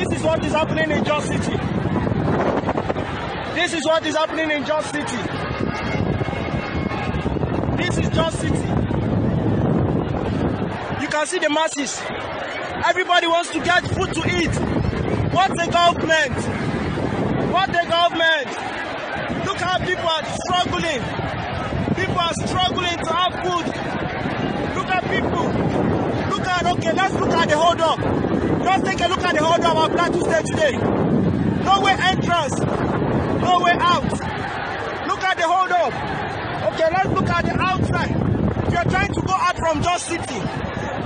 This is what is happening in Jos City. This is what is happening in Jos City. This is Jos City. You can see the masses. Everybody wants to get food to eat. What a government! What a government! Look how people are struggling. People are struggling to have food. Look at people. Look at, okay, let's look at the hold up. Just take a look at the hold up of Plateau State today. No way entrance. No way out. Look at the hold up. Okay, let's look at the outside. If you're trying to go out from Jos City,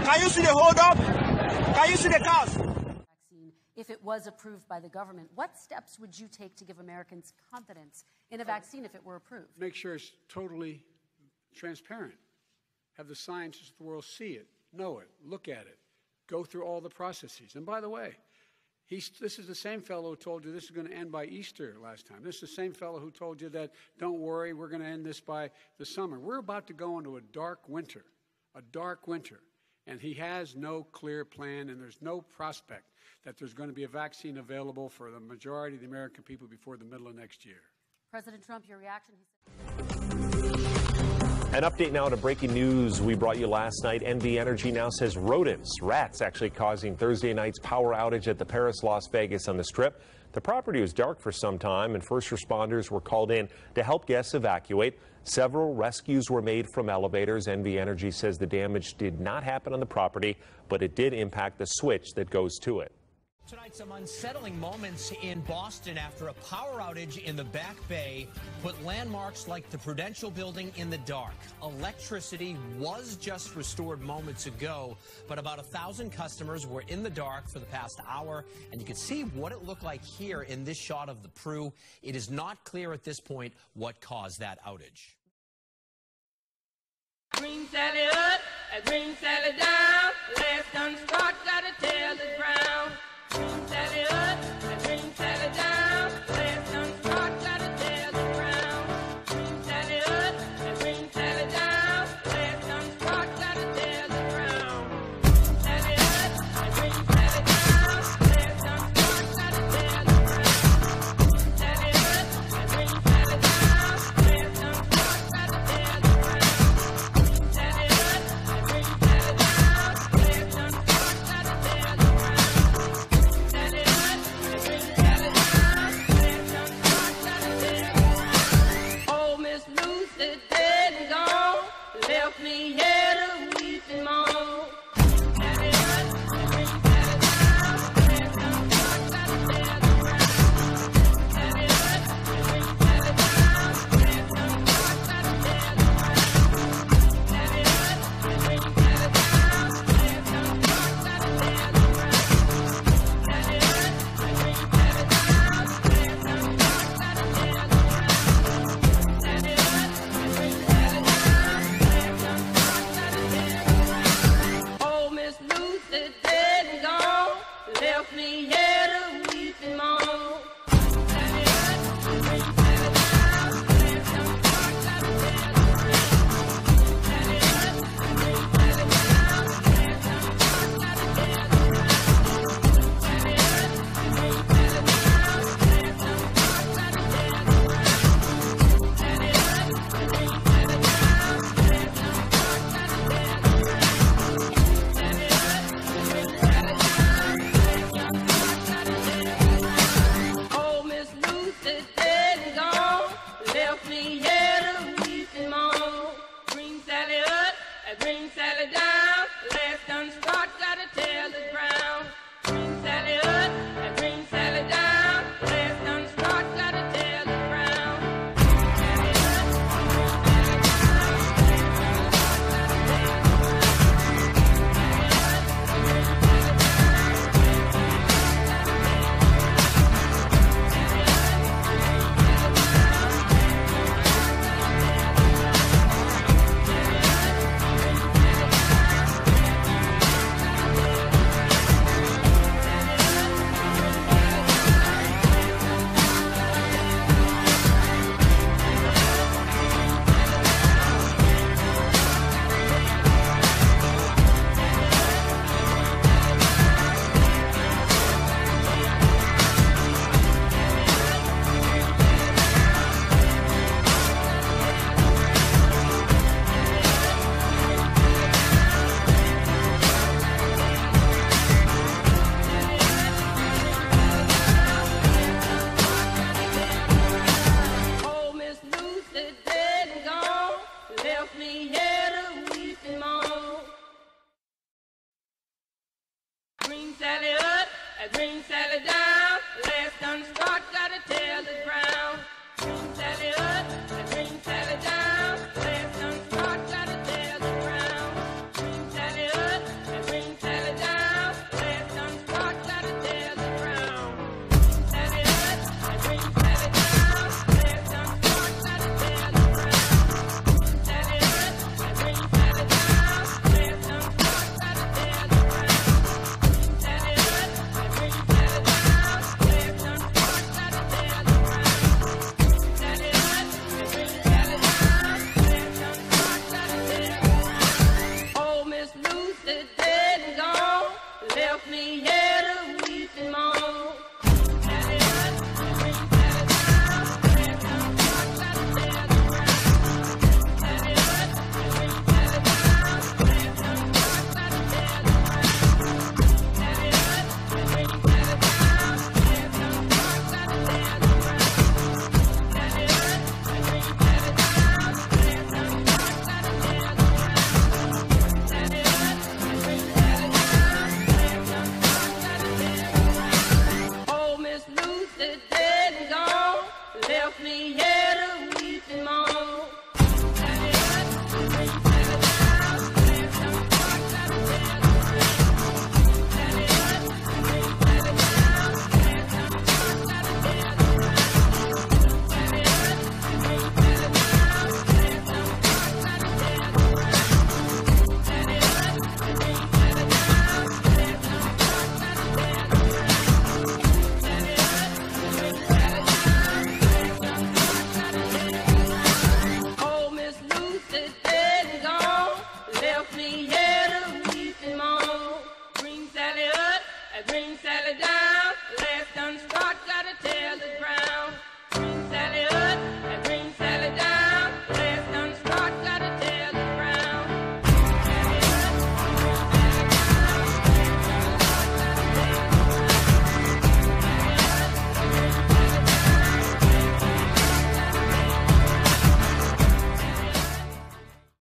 can you see the hold up? Can you see the cars? if it was approved by the government. What steps would you take to give Americans confidence in a vaccine if it were approved? Make sure it's totally transparent. Have the scientists of the world see it, know it, look at it, go through all the processes. And by the way, he's, this is the same fellow who told you this is going to end by Easter last time. This is the same fellow who told you that, don't worry, we're going to end this by the summer. We're about to go into a dark winter, a dark winter. And he has no clear plan, and there's no prospect that there's going to be a vaccine available for the majority of the American people before the middle of next year. President Trump, your reaction? An update now to breaking news we brought you last night. NV Energy now says rodents, rats, actually causing Thursday night's power outage at the Paris Las Vegas on the Strip. The property was dark for some time, and first responders were called in to help guests evacuate. Several rescues were made from elevators. NV Energy says the damage did not happen on the property, but it did impact the switch that goes to it. Tonight, some unsettling moments in Boston after a power outage in the Back Bay put landmarks like the Prudential Building in the dark. Electricity was just restored moments ago, but about a thousand customers were in the dark for the past hour, and you can see what it looked like here in this shot of the Pru. It is not clear at this point what caused that outage. Green up, green down. Last start, gotta tell the ground. Green left me here Lucy dead and gone, left me Green salad up, a green salad down. Last done start, gotta take. me now.